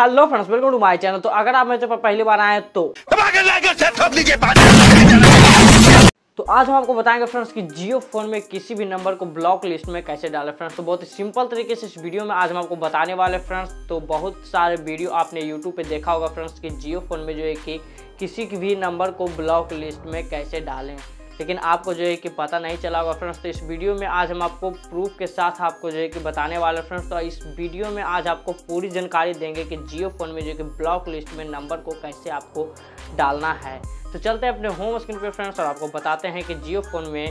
Hello friends, welcome to my channel. तो अगर आप मेरे पर पहली बार आए तो तो आज हम आपको बताएँगे फ्रेंड्स कि जियो फ़ोन में किसी भी नंबर को ब्लॉक लिस्ट में कैसे डालें। फ्रेंड्स तो बहुत ही सिंपल तरीके से इस वीडियो में आज हम आपको बताने वाले फ्रेंड्स। तो बहुत सारे वीडियो आपने यूट्यूब पे देखा होगा फ्रेंड्स कि जियो फ़ोन में जो है कि किसी भी नंबर को ब्लॉक लिस्ट में कैसे डालें। लेकिन आपको जो है कि पता नहीं चला होगा फ्रेंड्स तो इस वीडियो में आज हम आपको प्रूफ के साथ आपको जो है कि बताने वाले फ्रेंड्स तो इस वीडियो में आज आपको पूरी जानकारी देंगे कि जियो फ़ोन में जो कि ब्लॉक लिस्ट में नंबर को कैसे आपको डालना है। तो चलते हैं अपने होम स्क्रीन पर फ्रेंड्स और आपको बताते हैं कि जियो फ़ोन में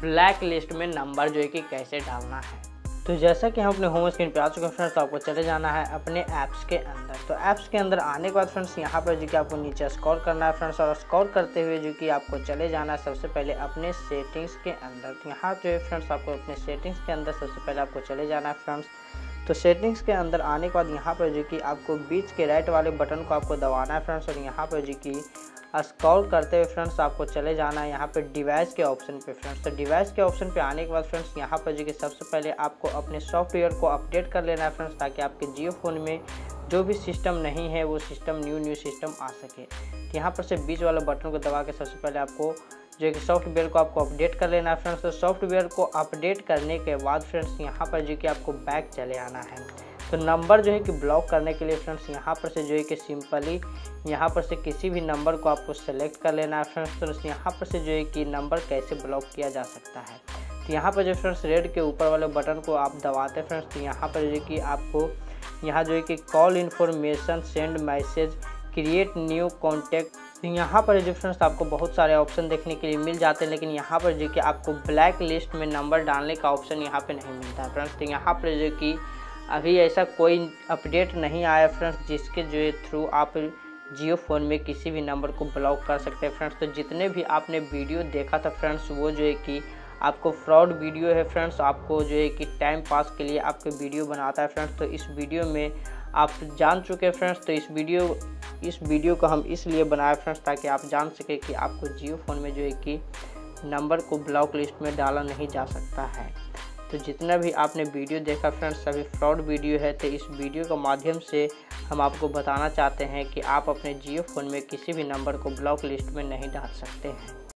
ब्लैक लिस्ट में नंबर जो है कि कैसे डालना है। तो जैसा कि हम अपने होम स्क्रीन पे आ चुके हैं फ्रेंड्स तो आपको चले जाना है अपने ऐप्स के अंदर। तो ऐप्स के अंदर आने के बाद फ्रेंड्स यहाँ पर जो कि आपको नीचे स्क्रॉल करना है फ्रेंड्स और स्क्रॉल करते हुए जो कि आपको चले जाना है सबसे पहले अपने सेटिंग्स के अंदर। तो यहाँ जो है फ्रेंड्स आपको अपने सेटिंग्स के अंदर सबसे पहले आपको चले जाना है फ्रेंड्स तो सेटिंग्स के अंदर आने के बाद यहाँ पर जो कि आपको बीच के राइट वाले बटन को आपको दबाना है फ्रेंड्स और यहाँ पर जो कि स्क्रॉल करते हुए फ्रेंड्स आपको चले जाना है यहाँ पे डिवाइस के ऑप्शन पे फ्रेंड्स तो डिवाइस के ऑप्शन पे आने के बाद फ्रेंड्स यहाँ पर जो कि सबसे पहले आपको अपने सॉफ्टवेयर को अपडेट कर लेना है फ्रेंड्स ताकि आपके जियो फ़ोन में जो भी सिस्टम नहीं है, वो सिस्टम न्यू न्यू सिस्टम आ सके। तो यहाँ पर से बीच वाले बटन को दबा के सबसे पहले आपको जो कि सॉफ्टवेयर को आपको अपडेट कर लेना है फ्रेंड्स तो सॉफ्टवेयर को अपडेट करने के बाद फ्रेंड्स यहाँ पर जो कि आपको बैक चले आना है। तो नंबर जो है कि ब्लॉक करने के लिए फ्रेंड्स, यहाँ पर से जो है कि सिंपली यहाँ पर से किसी भी नंबर को आपको सेलेक्ट कर लेना है फ्रेंड्स। फ्रेंड्स, यहाँ पर से जो है कि नंबर कैसे ब्लॉक किया जा सकता है। तो यहाँ पर जो फ्रेंड्स, रेड के ऊपर वाले बटन को आप दबाते हैं फ्रेंड्स। तो यहाँ पर जो है कि आपको यहाँ जो है कि call information send message, create new contact. तो यहाँ पर जो फ्रेंड्स, आपको बहुत सारे ऑप्शन देखने के लिए मिल जाते हैं, लेकिन यहाँ पर जो कि आपको ब्लैक लिस्ट में नंबर डालने का ऑप्शन यहाँ पे नहीं मिलता है फ्रेंड्स। तो यहाँ पर जो कि अभी ऐसा कोई अपडेट नहीं आया फ्रेंड्स, जिसके जो थ्रू आप जियो फ़ोन में किसी भी नंबर को ब्लॉक कर सकते हैं फ्रेंड्स। तो जितने भी आपने वीडियो देखा था फ्रेंड्स, वो जो है कि आपको फ्रॉड वीडियो है फ्रेंड्स, आपको जो है कि टाइम पास के लिए आपके वीडियो बनाता है फ्रेंड्स। तो इस वीडियो में आप जान चुके हैं फ्रेंड्स तो इस वीडियो इस वीडियो को हम इसलिए बनाए फ्रेंड्स ताकि आप जान सकें कि आपको जियो फ़ोन में जो है कि नंबर को ब्लॉक लिस्ट में डाला नहीं जा सकता है। तो जितना भी आपने वीडियो देखा फ्रेंड्स, सभी फ्रॉड वीडियो है तो इस वीडियो के माध्यम से हम आपको बताना चाहते हैं कि आप अपने जियो फ़ोन में किसी भी नंबर को ब्लॉक लिस्ट में नहीं डाल सकते हैं।